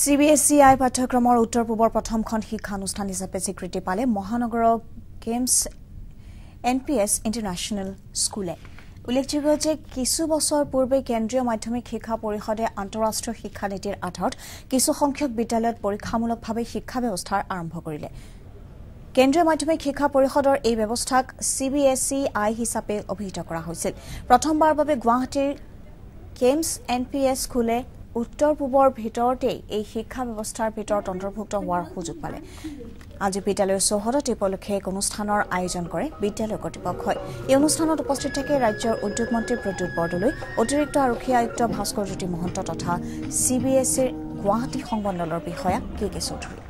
C B S E I পাঠ্যক্ৰমৰ উত্তৰ পূবৰ প্ৰথমখন শিক্ষানুষ্ঠান হিচাপে স্বীকৃতি পালে মহানগৰৰ games N P S international স্কুলে। উল্লেখযোগ্য যে কিছু বছৰ পূৰ্বে কেন্দ্ৰীয় মাধ্যমিক শিক্ষা পৰিষদে আন্তঃৰাষ্ট্ৰীয় শিক্ষানীতিৰ আধাৰত কিছুসংখ্যক বিদ্যালয়ত পৰীক্ষামূলকভাৱে শিক্ষা ব্যৱস্থাৰ আৰম্ভ কৰিলে। কেন্দ্ৰীয় মাধ্যমিক শিক্ষা পৰিষদৰ এই ব্যৱস্থাক C B S E I হিচাপে অভিহিত কৰা হৈছিল। প্ৰথমবাৰৰ বাবে গুৱাহাটীৰ কেমছ এন পি এছ স্কুলে উত্তৰ পূবৰ ভিতৰতেই এই শিক্ষা ব্যৱস্থাৰ ভিতৰত অন্তৰ্ভুক্ত হোৱাৰ সুযোগ পালে। আজি বিদ্যালয় চৌহদত এই উপলক্ষে এক অনুষ্ঠানৰ আয়োজন কৰে বিদ্যালয় কৰ্তৃপক্ষই এই অনুষ্ঠানত উপস্থিত থাকে ৰাজ্যৰ উদ্যোগ মন্ত্ৰী প্ৰদ্যুৎ বৰদলৈ অতিৰিক্ত আৰক্ষী আয়ুক্ত ভাস্কৰজ্যোতি মহন্ত তথা চি বি এছ ইৰ গুৱাহাটী সংমন্ডলেৰ বিষয়া কে কে চৌধুৰী।